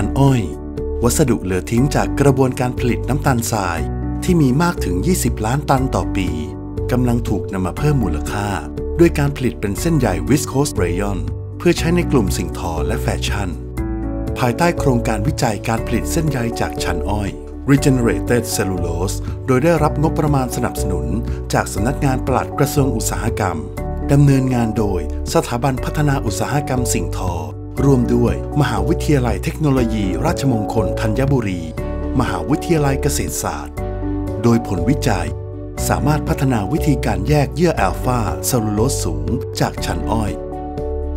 ชานอ้อย วัสดุเหลือทิ้งจากกระบวนการผลิตน้ำตาลทรายที่มีมากถึง 20 ล้านตันต่อปีกำลังถูกนำมาเพิ่มมูลค่า ด้วยการผลิตเป็นเส้นใยวิสโคสเรยอนเพื่อใช้ในกลุ่มสิ่งทอและแฟชั่น ภายใต้โครงการวิจัยการผลิตเส้นใยจากชานอ้อย Regenerated Cellulose โดยได้รับงบประมาณสนับสนุน จากสำนักงานปลัดกระทรวงอุตสาหกรรมดำเนินงานโดยสถาบันพัฒนาอุตสาหกรรมสิ่งทอ ร่วมด้วย มหาวิทยาลัยเทคโนโลยี ราชมงคลธัญบุรี มหาวิทยาลัยเกษตรศาสตร์ โดยผลวิจัย สามารถพัฒนาวิธีการแยกเยื่อแอลฟาเซลลูโลสสูง จากชานอ้อย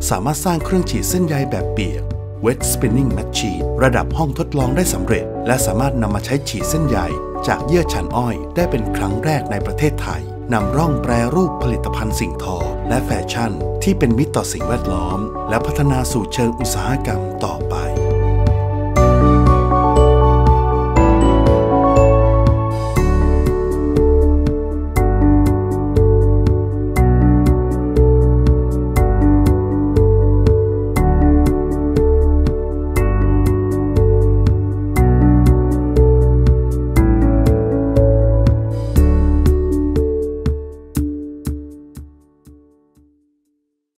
สามารถสร้างเครื่องฉีดเส้นใยแบบเปียก Wet Spinning Machine ระดับห้องทดลองได้สำเร็จ และสามารถนำมาใช้ฉีดเส้นใยจากเยื่อชานอ้อย ได้เป็นครั้งแรกในประเทศไทย นำร่องแปรรูปผลิตภัณฑ์สิ่งทอ และแฟชั่น ที่เป็นมิตรต่อสิ่งแวดล้อม และพัฒนาสู่เชิงอุตสาหกรรมต่อไป